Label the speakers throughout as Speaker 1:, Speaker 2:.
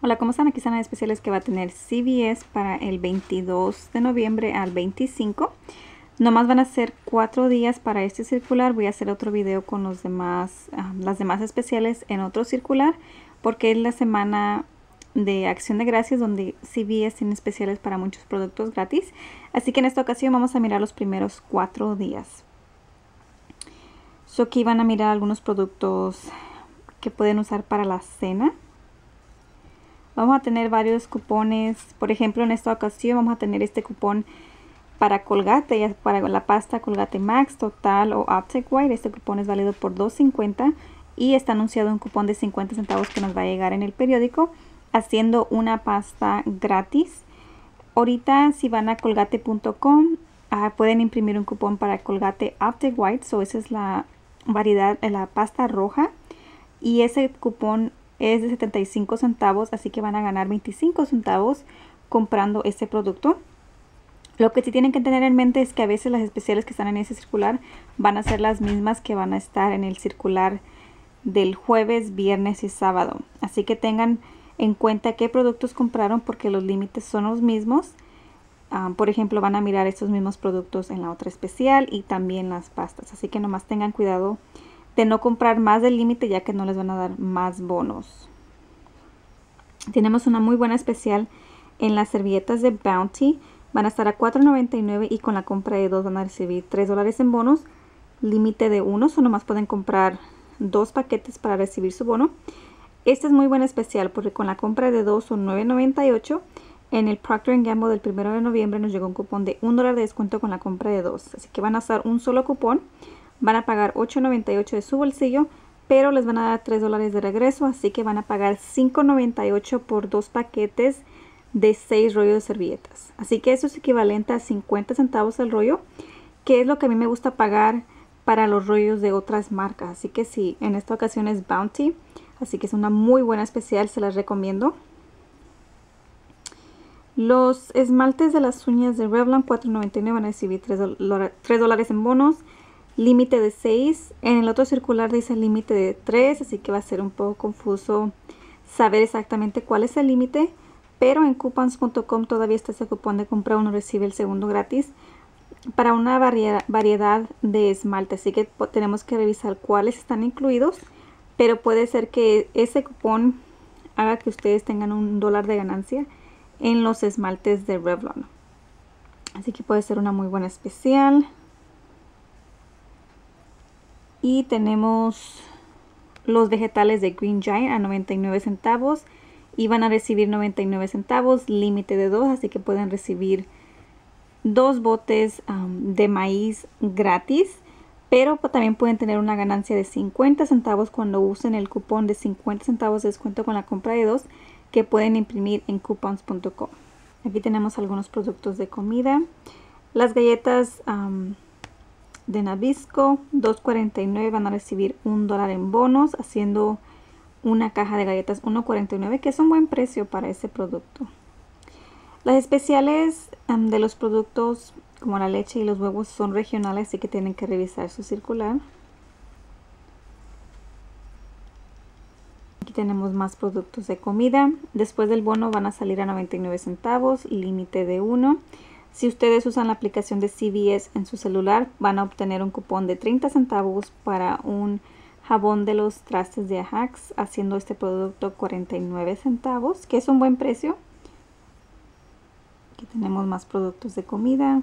Speaker 1: Hola, ¿cómo están? Aquí están las especiales que va a tener CVS para el 22 de noviembre al 25. Nomás van a ser cuatro días para este circular. Voy a hacer otro video con los demás, ah, las demás especiales en otro circular porque es la semana de acción de gracias donde CVS tiene especiales para muchos productos gratis. Así que en esta ocasión vamos a mirar los primeros cuatro días. So aquí van a mirar algunos productos que pueden usar para la cena. Vamos a tener varios cupones. Por ejemplo, en esta ocasión vamos a tener este cupón para Colgate, para la pasta Colgate Max, Total o Optic White. Este cupón es válido por $2.50 y está anunciado un cupón de 50 centavos que nos va a llegar en el periódico haciendo una pasta gratis. Ahorita si van a colgate.com ah, pueden imprimir un cupón para Colgate Optic White. So esa es la variedad la pasta roja y ese cupón es de 75 centavos, así que van a ganar 25 centavos comprando este producto. Lo que sí tienen que tener en mente es que a veces las especiales que están en ese circular van a ser las mismas que van a estar en el circular del jueves, viernes y sábado. Así que tengan en cuenta qué productos compraron porque los límites son los mismos. Ah, por ejemplo, van a mirar estos mismos productos en la otra especial y también las pastas. Así que nomás tengan cuidado de no comprar más del límite ya que no les van a dar más bonos. Tenemos una muy buena especial en las servilletas de Bounty. Van a estar a $4.99 y con la compra de dos van a recibir $3 dólares en bonos. Límite de uno, solo nomás pueden comprar dos paquetes para recibir su bono. Esta es muy buena especial porque con la compra de dos son $9.98. En el Procter Gamble del 1 de noviembre nos llegó un cupón de $1 dólar de descuento con la compra de dos. Así que van a usar un solo cupón van a pagar $8.98 de su bolsillo, pero les van a dar 3 dólares de regreso, así que van a pagar $5.98 por dos paquetes de 6 rollos de servilletas. Así que eso es equivalente a 50 centavos el rollo, que es lo que a mí me gusta pagar para los rollos de otras marcas. Así que sí, en esta ocasión es Bounty, así que es una muy buena especial, se las recomiendo. Los esmaltes de las uñas de Revlon 4.99 van a recibir 3 dólares en bonos límite de 6. En el otro circular dice límite de 3, así que va a ser un poco confuso saber exactamente cuál es el límite. Pero en coupons.com todavía está ese cupón de compra uno recibe el segundo gratis para una variedad de esmalte. Así que tenemos que revisar cuáles están incluidos. Pero puede ser que ese cupón haga que ustedes tengan un dólar de ganancia en los esmaltes de Revlon. Así que puede ser una muy buena especial. Y tenemos los vegetales de Green Giant a 99 centavos. Y van a recibir 99 centavos, límite de dos, así que pueden recibir dos botes de maíz gratis. Pero también pueden tener una ganancia de 50 centavos cuando usen el cupón de 50 centavos de descuento con la compra de dos que pueden imprimir en coupons.com. Aquí tenemos algunos productos de comida. Las galletas de Nabisco, 2.49 van a recibir un dólar en bonos, haciendo una caja de galletas 1.49, que es un buen precio para ese producto. Las especiales de los productos como la leche y los huevos son regionales, así que tienen que revisar su circular. Aquí tenemos más productos de comida. Después del bono van a salir a 99 centavos, límite de 1. Si ustedes usan la aplicación de CVS en su celular, van a obtener un cupón de 30 centavos para un jabón de los trastes de Ajax, haciendo este producto 49 centavos, que es un buen precio. Aquí tenemos más productos de comida.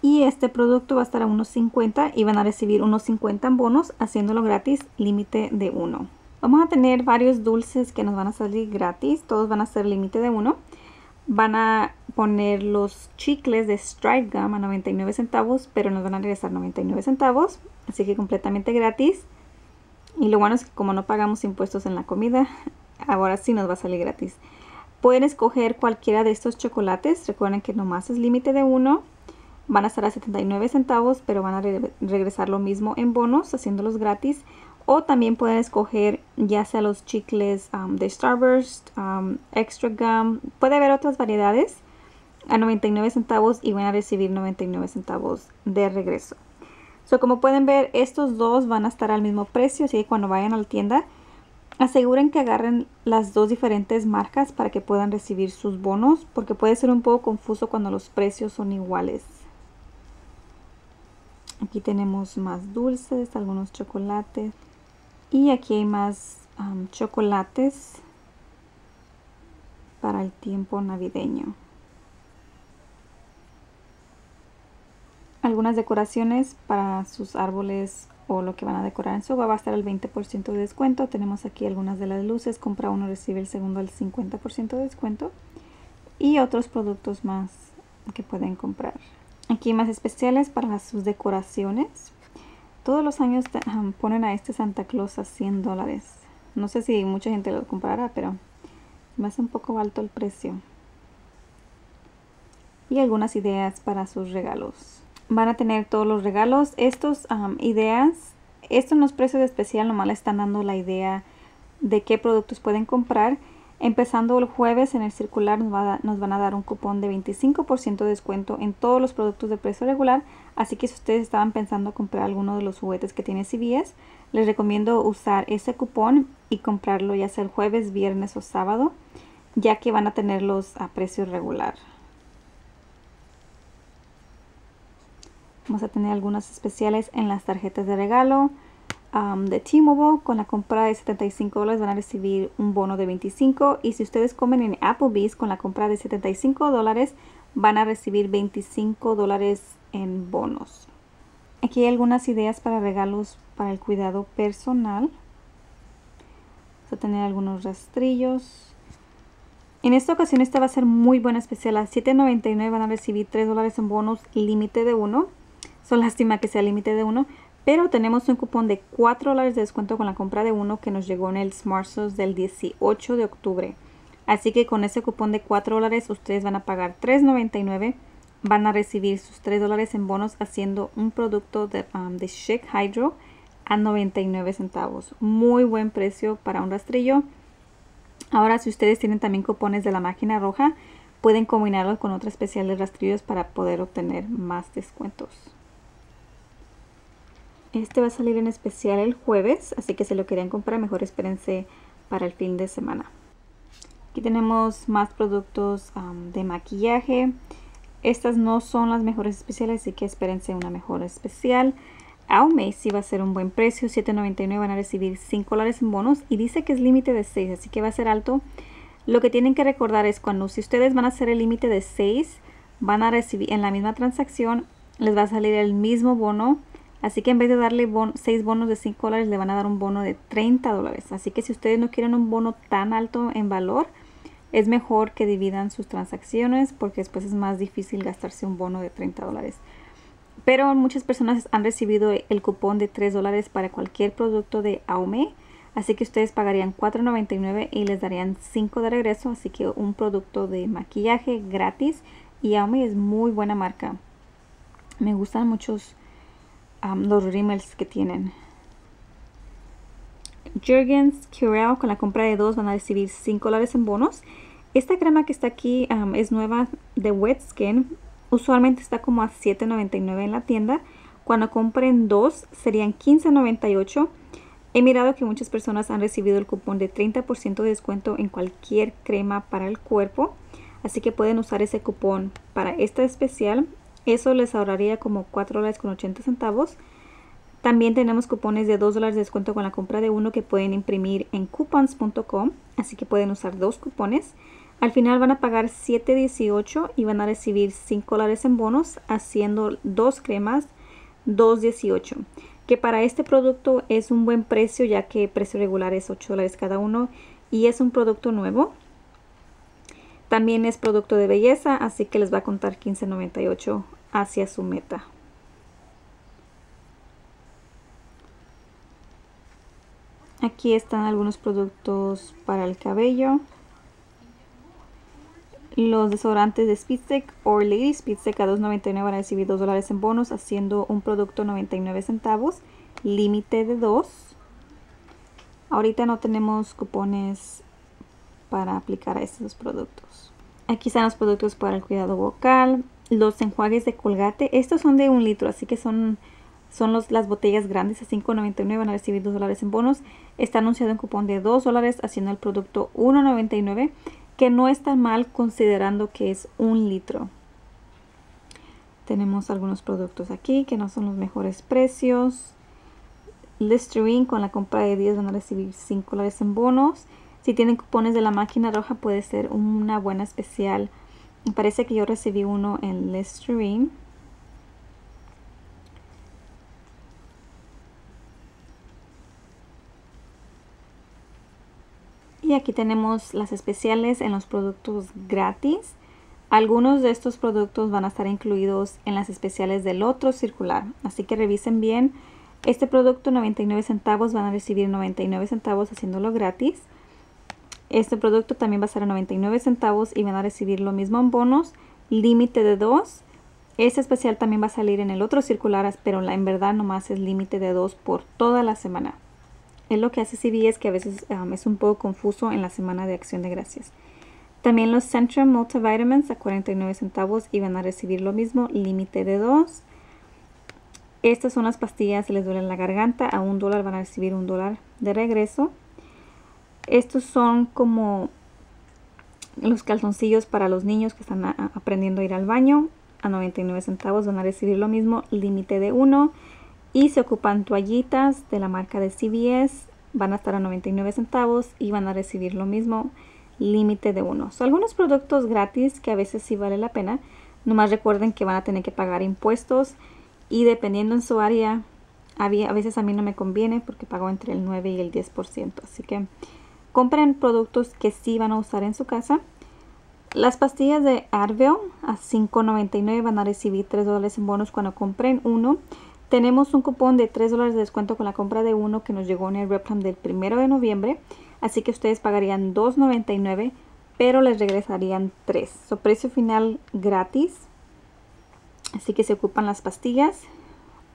Speaker 1: Y este producto va a estar a unos 50 y van a recibir unos 50 en bonos, haciéndolo gratis, límite de 1. Vamos a tener varios dulces que nos van a salir gratis. Todos van a ser límite de uno. Van a poner los chicles de Stripe Gum a 99 centavos, pero nos van a regresar 99 centavos. Así que completamente gratis. Y lo bueno es que como no pagamos impuestos en la comida, ahora sí nos va a salir gratis. Pueden escoger cualquiera de estos chocolates. Recuerden que nomás es límite de uno. Van a estar a 79 centavos, pero van a regresar lo mismo en bonos, haciéndolos gratis o también pueden escoger ya sea los chicles um, de Starburst, um, Extra Gum. Puede haber otras variedades a 99 centavos y van a recibir 99 centavos de regreso. So, como pueden ver, estos dos van a estar al mismo precio, así que cuando vayan a la tienda Aseguren que agarren las dos diferentes marcas para que puedan recibir sus bonos porque puede ser un poco confuso cuando los precios son iguales. Aquí tenemos más dulces, algunos chocolates. Y aquí hay más chocolates para el tiempo navideño. Algunas decoraciones para sus árboles o lo que van a decorar en su hogar va a estar el 20% de descuento. Tenemos aquí algunas de las luces. Compra uno, recibe el segundo al 50% de descuento. Y otros productos más que pueden comprar. Aquí más especiales para sus decoraciones. Todos los años ponen a este Santa Claus a 100 dólares. No sé si mucha gente lo comprará, pero me hace un poco alto el precio. Y algunas ideas para sus regalos. Van a tener todos los regalos. Estos ideas, estos no es precio de especial, nomás le están dando la idea de qué productos pueden comprar. Empezando el jueves en el circular nos, van a dar un cupón de 25% de descuento en todos los productos de precio regular. Así que si ustedes estaban pensando comprar alguno de los juguetes que tiene CVS, les recomiendo usar ese cupón y comprarlo ya sea el jueves, viernes o sábado, ya que van a tenerlos a precio regular. Vamos a tener algunas especiales en las tarjetas de regalo de T-Mobile. Con la compra de 75 dólares van a recibir un bono de 25. Y si ustedes comen en Applebee's con la compra de 75 dólares van a recibir 25 dólares en bonos. Aquí hay algunas ideas para regalos para el cuidado personal. Vamos a tener algunos rastrillos. En esta ocasión esta va a ser muy buena especial. A 7.99 van a recibir 3 dólares en bonos límite de 1. Son lástima que sea límite de 1. Pero tenemos un cupón de 4 dólares de descuento con la compra de uno que nos llegó en el Smart del 18 de octubre. Así que con ese cupón de 4 dólares ustedes van a pagar $3.99. Van a recibir sus 3 dólares en bonos haciendo un producto de, um, Hydro a 99 centavos. Muy buen precio para un rastrillo. Ahora si ustedes tienen también cupones de la máquina roja, pueden combinarlos con otra especial de rastrillos para poder obtener más descuentos. Este va a salir en especial el jueves, así que si lo querían comprar, mejor espérense para el fin de semana. Aquí tenemos más productos de maquillaje. Estas no son las mejores especiales, así que espérense una mejor especial. Aume sí va a ser un buen precio, $7.99 van a recibir 5 dólares en bonos y dice que es límite de 6, así que va a ser alto. Lo que tienen que recordar es cuando si ustedes van a hacer el límite de 6, van a recibir en la misma transacción, les va a salir el mismo bono Así que en vez de darle 6 bonos de 5 dólares, le van a dar un bono de 30 dólares. Así que si ustedes no quieren un bono tan alto en valor, es mejor que dividan sus transacciones porque después es más difícil gastarse un bono de 30 dólares. Pero muchas personas han recibido el cupón de 3 dólares para cualquier producto de Aume. Así que ustedes pagarían $4.99 y les darían 5 de regreso. Así que un producto de maquillaje gratis. Y Aume es muy buena marca. Me gustan muchos los rimmels que tienen. Jergens Curel con la compra de dos van a recibir 5 dólares en bonos. Esta crema que está aquí es nueva de Wet Skin. Usualmente está como a $7.99 en la tienda. Cuando compren dos serían $15.98. He mirado que muchas personas han recibido el cupón de 30% de descuento en cualquier crema para el cuerpo. Así que pueden usar ese cupón para esta especial eso les ahorraría como 4 dólares con 80 centavos. También tenemos cupones de 2 dólares de descuento con la compra de uno que pueden imprimir en coupons.com. Así que pueden usar dos cupones. Al final van a pagar 7.18 y van a recibir 5 dólares en bonos haciendo dos cremas 2.18. Que para este producto es un buen precio ya que el precio regular es 8 dólares cada uno y es un producto nuevo. También es producto de belleza, así que les va a contar 15.98 hacia su meta. Aquí están algunos productos para el cabello. Los desodorantes de Speedstick o Lady Speedstick a $2.99 van a recibir 2 dólares en bonos, haciendo un producto 99 centavos, límite de 2. Ahorita no tenemos cupones para aplicar a estos productos. Aquí están los productos para el cuidado vocal, los enjuagues de colgate. Estos son de un litro, así que son Son las botellas grandes a $5.99 van a recibir 2 dólares en bonos. Está anunciado un cupón de 2 dólares haciendo el producto $1.99 que no está mal considerando que es un litro. Tenemos algunos productos aquí que no son los mejores precios. Listerine con la compra de 10 van a recibir 5 dólares en bonos. Si tienen cupones de la máquina roja puede ser una buena especial. Parece que yo recibí uno en Listerine. Y aquí tenemos las especiales en los productos gratis. Algunos de estos productos van a estar incluidos en las especiales del otro circular. Así que revisen bien. Este producto 99 centavos van a recibir 99 centavos haciéndolo gratis. Este producto también va a ser a 99 centavos y van a recibir lo mismo en bonos. Límite de 2. Este especial también va a salir en el otro circular, pero en verdad nomás es límite de 2 por toda la semana. Es lo que hace CBS que a veces um, es un poco confuso en la semana de acción de gracias. También los Centrum Multivitamins a 49 centavos y van a recibir lo mismo, límite de 2. Estas son las pastillas si les duele la garganta, a un dólar van a recibir un dólar de regreso. Estos son como los calzoncillos para los niños que están aprendiendo a ir al baño. A 99 centavos van a recibir lo mismo, límite de 1 y se ocupan toallitas de la marca de CVS van a estar a 99 centavos y van a recibir lo mismo límite de uno son algunos productos gratis que a veces sí vale la pena nomás recuerden que van a tener que pagar impuestos y dependiendo en su área a veces a mí no me conviene porque pago entre el 9 y el 10% así que compren productos que sí van a usar en su casa las pastillas de Advil a 5.99 van a recibir 3 dólares en bonos cuando compren uno tenemos un cupón de 3 dólares de descuento con la compra de uno que nos llegó en el Replam del 1 de noviembre. Así que ustedes pagarían $2.99, pero les regresarían 3. Su precio final gratis. Así que se ocupan las pastillas.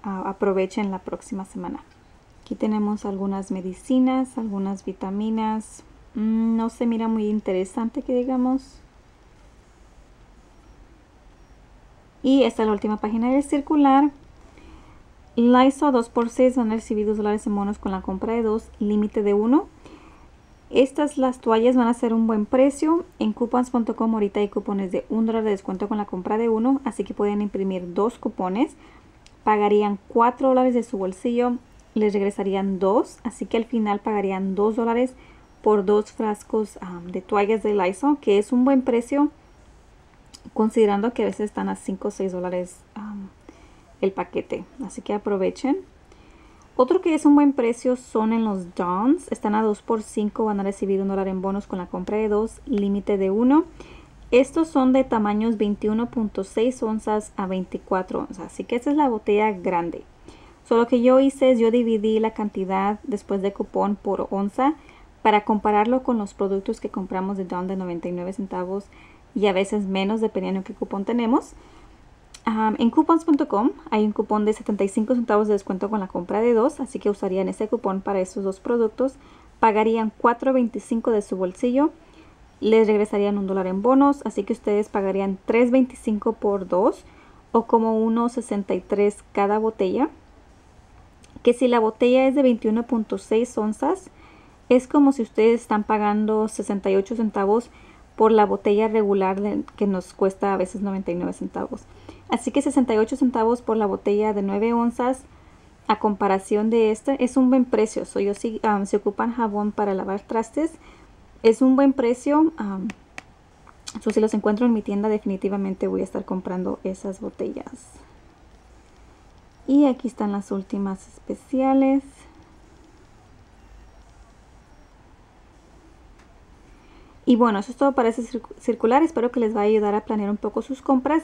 Speaker 1: aprovechen la próxima semana. Aquí tenemos algunas medicinas, algunas vitaminas. Mm, no se mira muy interesante que digamos. Y esta es la última página del circular. Lysol 2x6 van a recibir 2 dólares en monos con la compra de 2, límite de 1. Estas las toallas van a ser un buen precio. En coupons.com ahorita hay cupones de 1 dólar de descuento con la compra de 1, así que pueden imprimir dos cupones. Pagarían 4 dólares de su bolsillo, les regresarían 2, así que al final pagarían 2 dólares por dos frascos de toallas de Lysol, que es un buen precio considerando que a veces están a 5 o 6 dólares el paquete. Así que aprovechen. Otro que es un buen precio son en los Dons. Están a 2 por 5. Van a recibir un dólar en bonos con la compra de 2. Límite de 1. Estos son de tamaños 21.6 onzas a 24 onzas. Así que esa es la botella grande. Solo lo que yo hice es yo dividí la cantidad después de cupón por onza para compararlo con los productos que compramos de Don de 99 centavos y a veces menos dependiendo de qué cupón tenemos en coupons.com hay un cupón de 75 centavos de descuento con la compra de dos, así que usarían ese cupón para esos dos productos. Pagarían 4.25 de su bolsillo, les regresarían un dólar en bonos, así que ustedes pagarían 3.25 por dos o como 1.63 cada botella. Que si la botella es de 21.6 onzas, es como si ustedes están pagando 68 centavos por la botella regular que nos cuesta a veces 99 centavos. Así que 68 centavos por la botella de 9 onzas a comparación de este es un buen precio. So, yo si um, ocupan jabón para lavar trastes, es un buen precio. Um, si los encuentro en mi tienda definitivamente voy a estar comprando esas botellas. Y aquí están las últimas especiales. Y bueno, eso es todo para ese circular. Espero que les vaya a ayudar a planear un poco sus compras.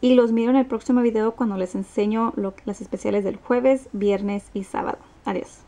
Speaker 1: Y los miro en el próximo video cuando les enseño las especiales del jueves, viernes y sábado. Adiós.